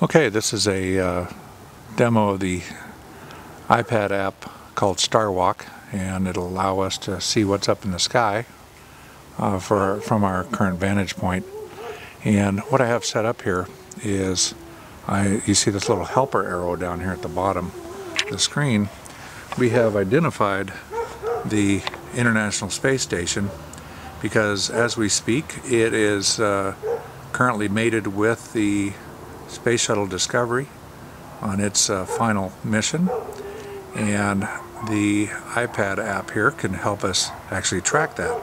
Okay, this is a uh, demo of the iPad app called Starwalk and it'll allow us to see what's up in the sky uh, for, from our current vantage point. And what I have set up here is I, you see this little helper arrow down here at the bottom of the screen. We have identified the International Space Station because as we speak it is uh, currently mated with the Space Shuttle Discovery on its uh, final mission and the iPad app here can help us actually track that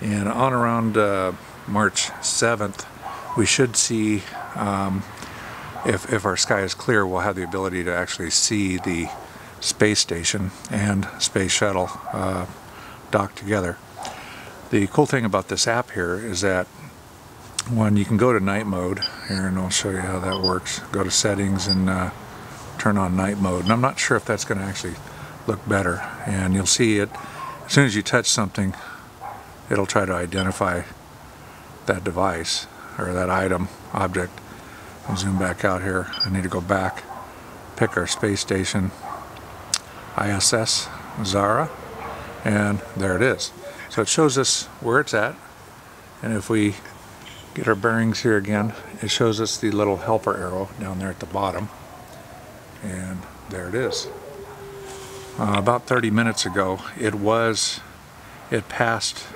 and on around uh, March 7th we should see um, if, if our sky is clear we'll have the ability to actually see the space station and space shuttle uh, docked together. The cool thing about this app here is that one you can go to night mode. Here and I'll show you how that works. Go to settings and uh, turn on night mode. And I'm not sure if that's going to actually look better. And you'll see it as soon as you touch something it'll try to identify that device or that item object. I'll zoom back out here. I need to go back pick our space station ISS Zarya and there it is. So it shows us where it's at. And if we get our bearings here again. It shows us the little helper arrow down there at the bottom. And there it is. Uh, about 30 minutes ago it was it passed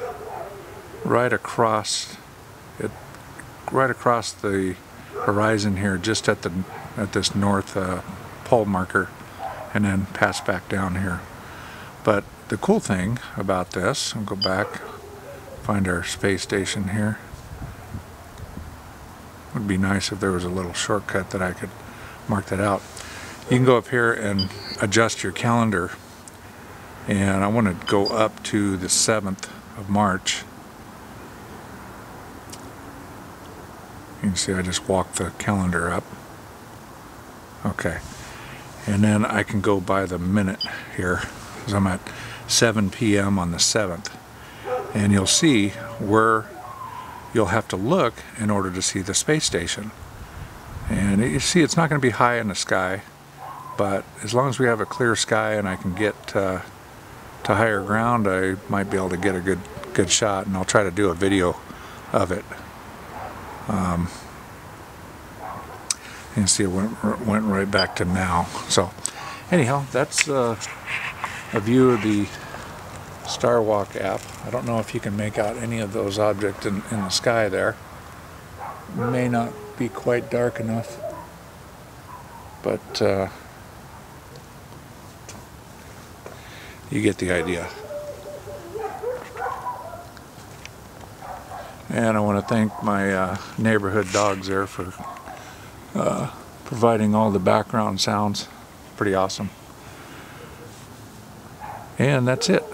right across it right across the horizon here just at the at this north uh, pole marker and then passed back down here. But the cool thing about this I'll go back find our space station here would be nice if there was a little shortcut that I could mark that out. You can go up here and adjust your calendar and I want to go up to the 7th of March. You can see I just walked the calendar up. Okay. And then I can go by the minute here because I'm at 7 p.m. on the 7th. And you'll see where you'll have to look in order to see the space station. And you see it's not going to be high in the sky, but as long as we have a clear sky and I can get uh, to higher ground, I might be able to get a good good shot, and I'll try to do a video of it. Um, and see it went, went right back to now. So anyhow, that's uh, a view of the Starwalk app. I don't know if you can make out any of those objects in, in the sky there. May not be quite dark enough, but uh, you get the idea. And I want to thank my uh, neighborhood dogs there for uh, providing all the background sounds. Pretty awesome. And that's it.